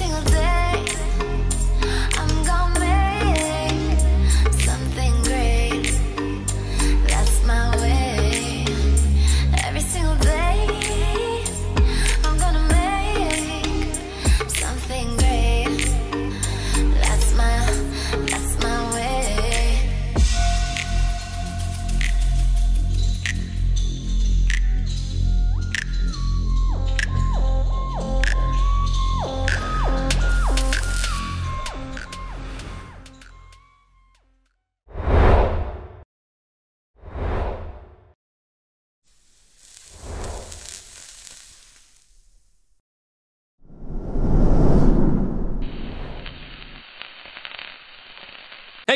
single day.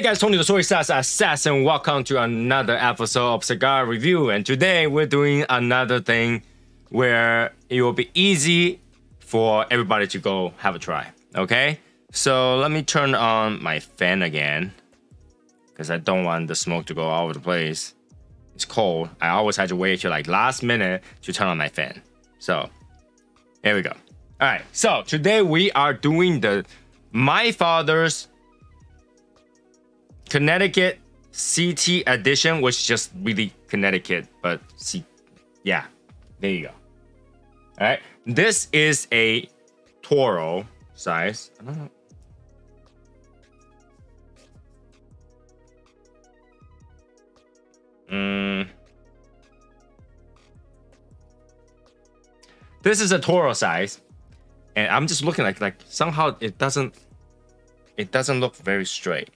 Guys, Tony the Soy Sauce Assassin. Welcome to another episode of Cigar Review. And today we're doing another thing where it will be easy for everybody to go have a try. Okay? So let me turn on my fan again because I don't want the smoke to go all over the place. It's cold. I always had to wait till like last minute to turn on my fan. So here we go. All right. So today we are doing the my father's Connecticut CT edition, which is just really Connecticut, but C, yeah, there you go. All right, this is a Toro size. I don't know. Mm. This is a Toro size, and I'm just looking like like somehow it doesn't it doesn't look very straight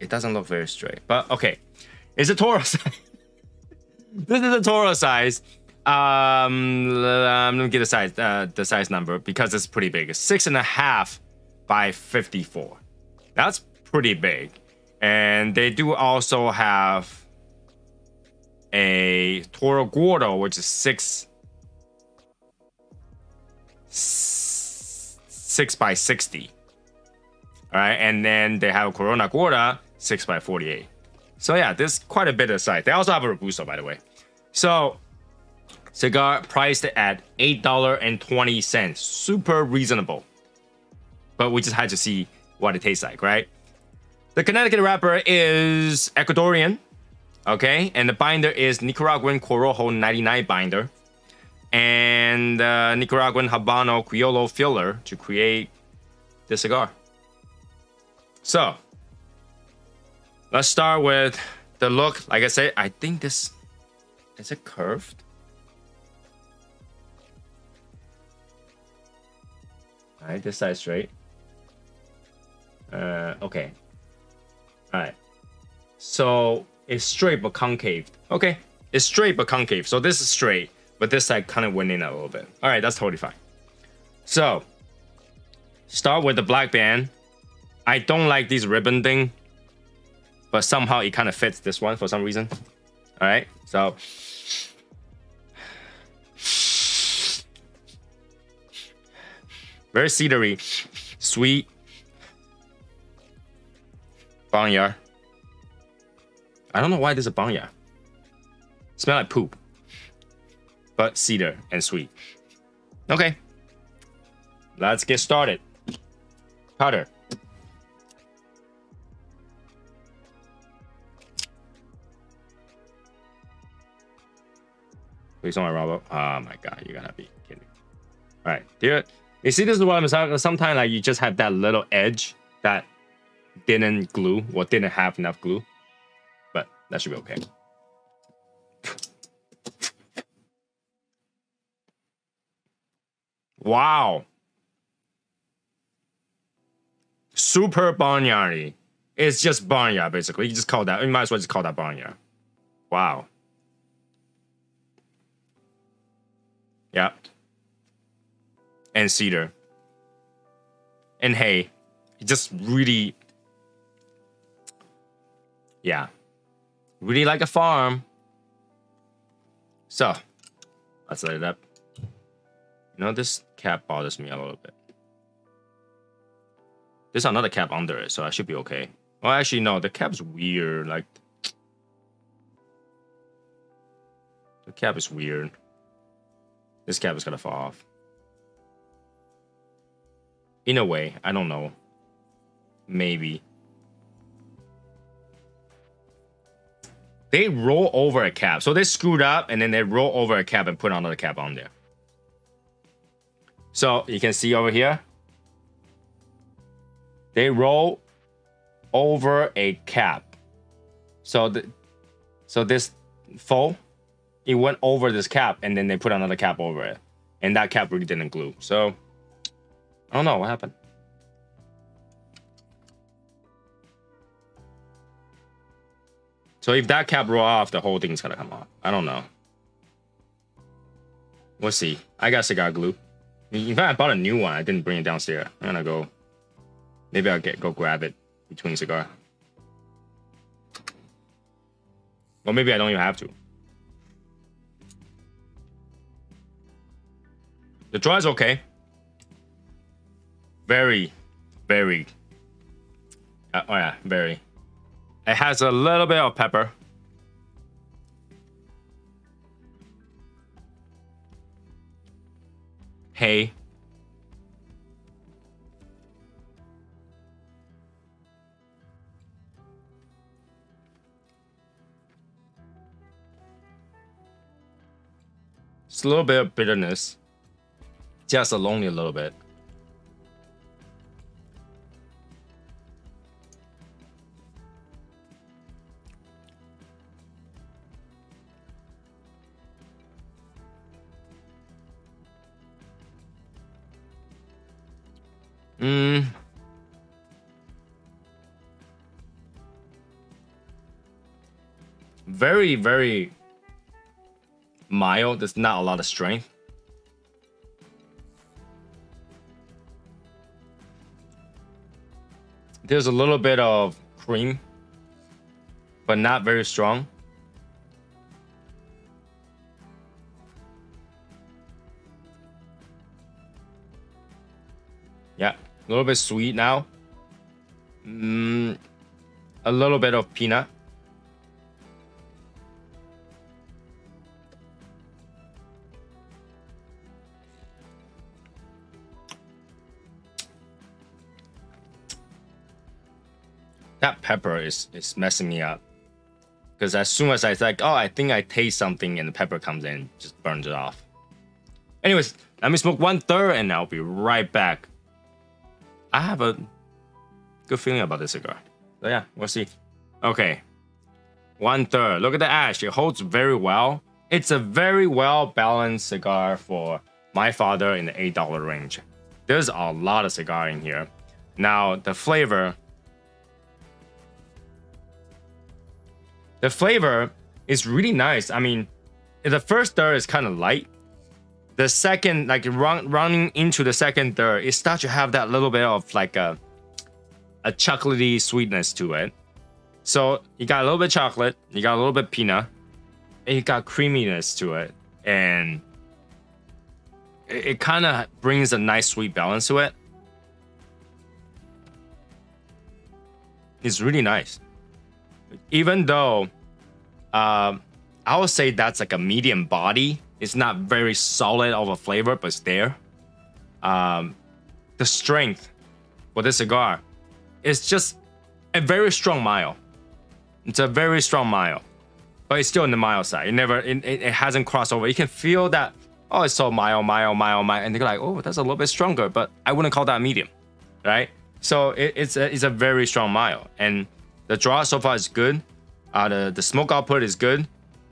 it doesn't look very straight. But okay, it's a Toro size. this is a Toro size. Um, I'm gonna get the size, uh, the size number because it's pretty big. It's six and a half by 54. That's pretty big. And they do also have a Toro Gordo, which is six, six by 60. All right, and then they have a Corona Gorda, 6 by 48 So yeah, there's quite a bit of size. They also have a Robusto, by the way. So cigar priced at $8.20. Super reasonable. But we just had to see what it tastes like, right? The Connecticut wrapper is Ecuadorian. Okay, and the binder is Nicaraguan Corojo 99 binder. And uh, Nicaraguan Habano Criollo filler to create the cigar. So, let's start with the look. Like I said, I think this is it curved. All right, this side straight. Uh, okay. All right. So it's straight but concave. Okay, it's straight but concave. So this is straight, but this side kind of went in a little bit. All right, that's totally fine. So start with the black band. I don't like this ribbon thing, but somehow it kind of fits this one for some reason. All right, so very cedary, sweet, barnyard. I don't know why there's a barnyard. Smell like poop, but cedar and sweet. Okay, let's get started. Powder. Please don't Robo. Oh my god, you gotta be kidding. All right, here. You see, this is what I'm saying. Sometimes like you just have that little edge that didn't glue or didn't have enough glue, but that should be okay. Wow. Super barnyardy. It's just barnyard basically. You just call that. You might as well just call that barnyard. Wow. Yep. And cedar. And hay. Just really. Yeah. Really like a farm. So, let's light it up. You know, this cap bothers me a little bit. There's another cap under it, so I should be okay. Well, actually, no, the cap's weird. Like, the cap is weird. This cap is gonna fall off. In a way, I don't know. Maybe. They roll over a cap. So they screwed up and then they roll over a cap and put another cap on there. So you can see over here. They roll over a cap. So the so this fold, it went over this cap and then they put another cap over it. And that cap really didn't glue. So I don't know what happened. So if that cap roll off, the whole thing's gonna come off. I don't know. We'll see. I got cigar glue. In fact, I bought a new one. I didn't bring it downstairs. I'm gonna go. Maybe I'll get go grab it between cigar. Well, maybe I don't even have to. The draw is okay. Very, very. Uh, oh yeah, very. It has a little bit of pepper. Hey. It's a little bit of bitterness. Just a lonely little bit. Mm. Very, very mild. There's not a lot of strength. There's a little bit of cream, but not very strong. Yeah, a little bit sweet now. Mm, a little bit of peanut. Is is messing me up. Because as soon as I like, oh, I think I taste something, and the pepper comes in, just burns it off. Anyways, let me smoke one third, and I'll be right back. I have a good feeling about this cigar. So yeah, we'll see. Okay, one third. Look at the ash. It holds very well. It's a very well balanced cigar for my father in the eight dollar range. There's a lot of cigar in here. Now the flavor. The flavor is really nice. I mean, the first third is kind of light. The second, like run, running into the second third, it starts to have that little bit of like a a chocolatey sweetness to it. So you got a little bit chocolate, you got a little bit peanut, and you got creaminess to it, and it, it kind of brings a nice sweet balance to it. It's really nice, even though um, I would say that's like a medium body. It's not very solid of a flavor, but it's there. Um, the strength for this cigar is just a very strong mild. It's a very strong mild, but it's still in the mild side. It never, it, it, hasn't crossed over. You can feel that. Oh, it's so mild, mild, mild, mild, and they're like, oh, that's a little bit stronger, but I wouldn't call that medium, right? So it, it's a, it's a very strong mild, and the draw so far is good. Uh, the the smoke output is good.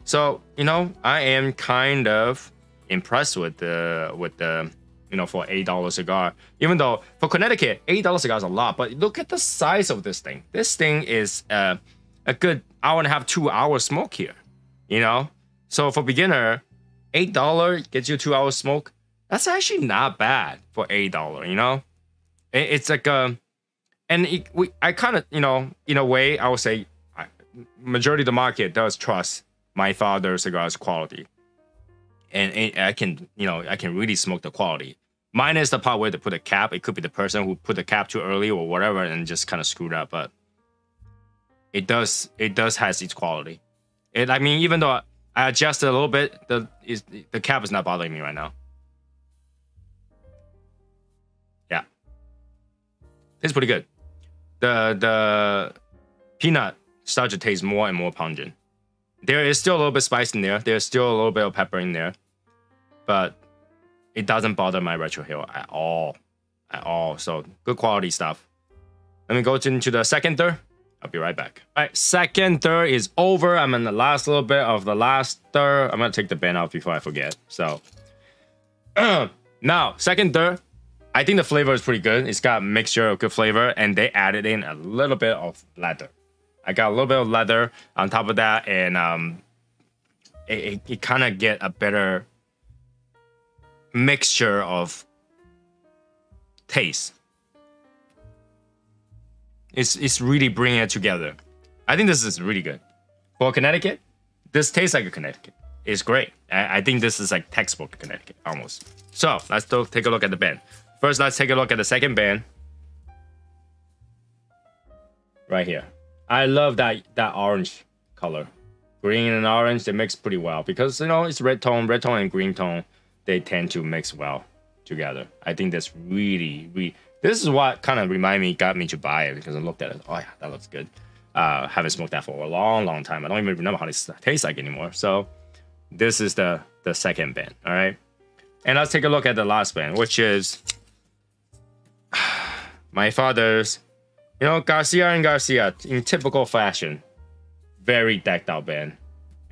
So you know, I am kind of impressed with the with the you know for eight dollar cigar. Even though for Connecticut, eight dollar cigar is a lot, but look at the size of this thing. This thing is uh, a good hour and a half, two hour smoke here. You know, so for beginner, eight dollar gets you two hours smoke. That's actually not bad for eight dollar. You know, it, it's like a, and it, we I kind of you know in a way I would say I, majority of the market does trust my father's cigars quality, and, I can you know I can really smoke the quality. Minus the part where they put a cap. It could be the person who put the cap too early or whatever and just kind of screwed up. But it does it does has its quality. It I mean even though I adjusted a little bit, the is the cap is not bothering me right now. Yeah. It's pretty good. The the peanut starts to taste more and more pungent. There is still a little bit spice in there. There's still a little bit of pepper in there, but it doesn't bother my retrohale at all, at all. So good quality stuff. Let me go into the second third. I'll be right back. All right, second third is over. I'm in the last little bit of the last third. I'm gonna take the band out before I forget. So now, second third, I think the flavor is pretty good. It's got a mixture of good flavor, and they added in a little bit of leather. I got a little bit of leather on top of that, and um, it, it, it kind of get a better mixture of taste. It's it's really bringing it together. I think this is really good. For Connecticut, this tastes like a Connecticut. It's great. I, I think this is like textbook Connecticut almost. So let's take a look at the band. First, let's take a look at the second band. Right here. I love that that orange color. Green and orange, they mix pretty well because you know it's red tone, red tone and green tone, they tend to mix well together. I think that's really, really this is what kind of remind me, got me to buy it because I looked at it. Oh yeah, that looks good. Uh, haven't smoked that for a long, long time. I don't even remember how this tastes like anymore. So this is the the second band. All right, and let's take a look at the last band, which is my father's. You know, Garcia and Garcia in typical fashion, very decked out band,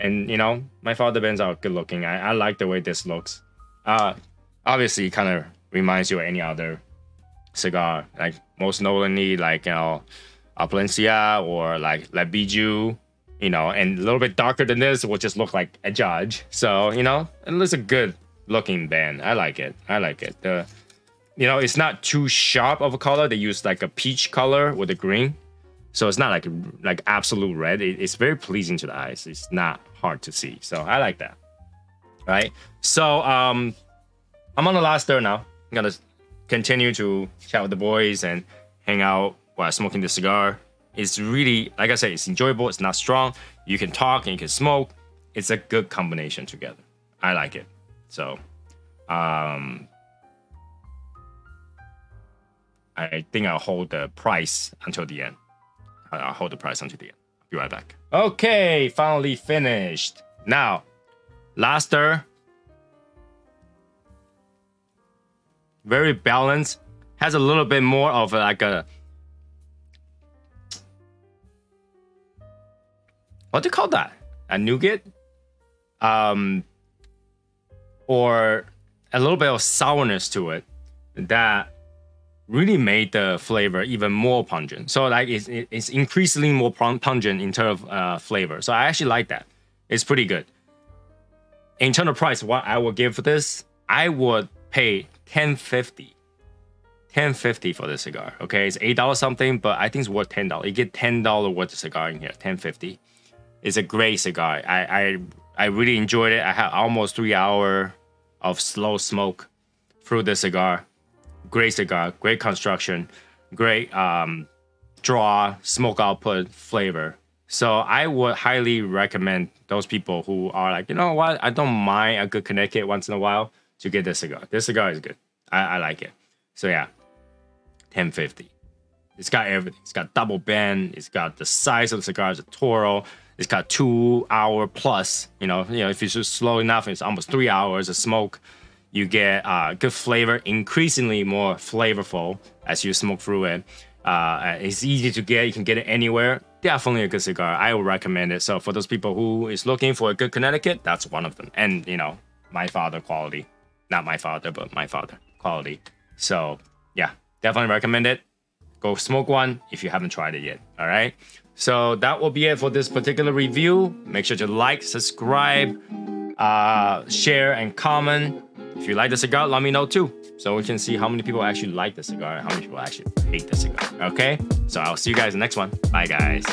and you know my father bands are good looking. I, I like the way this looks. Uh, obviously, kind of reminds you of any other cigar, like most notably like you know, Opulencia or like La Bijou, you know, and a little bit darker than this will just look like a judge. So you know, it looks a good looking band. I like it. I like it. The you know, it's not too sharp of a color. They use like a peach color with a green, so it's not like like absolute red. It, it's very pleasing to the eyes. It's not hard to see. So I like that. Right. So um, I'm on the last third now. I'm gonna continue to chat with the boys and hang out while smoking the cigar. It's really, like I said, it's enjoyable. It's not strong. You can talk and you can smoke. It's a good combination together. I like it. So, um, I think I'll hold the price until the end. I'll hold the price until the end. Be right back. Okay, finally finished. Now, Laster very balanced. Has a little bit more of like a what do you call that? A nougat, um, or a little bit of sourness to it that really made the flavor even more pungent. So like it's, it's increasingly more pungent in terms of uh, flavor. So I actually like that. It's pretty good. In terms of price, what I would give for this, I would pay 1050 1050 for this cigar okay it's eight dollars something but i think it's worth ten dollars you get ten dollar worth of cigar in here 1050 it's a great cigar i i i really enjoyed it i had almost three hour of slow smoke through the cigar great cigar great construction great um draw smoke output flavor so i would highly recommend those people who are like you know what i don't mind a good connecticut once in a while to get this cigar. This cigar is good. I, I like it. So yeah, 1050. It's got everything. It's got double bend. It's got the size of the cigar. It's a Toro. It's got two hour plus. You know, you know, if it's just slow enough, it's almost three hours of smoke. You get uh, good flavor, increasingly more flavorful as you smoke through it. Uh, it's easy to get. You can get it anywhere. Definitely a good cigar. I would recommend it. So for those people who is looking for a good Connecticut, that's one of them. And you know, my father quality not my father, but my father quality. So yeah, definitely recommend it. Go smoke one if you haven't tried it yet. All right. So that will be it for this particular review. Make sure to like, subscribe, uh, share, and comment. If you like the cigar, let me know too. So we can see how many people actually like the cigar and how many people actually hate the cigar. Okay? So I'll see you guys in the next one. Bye, guys.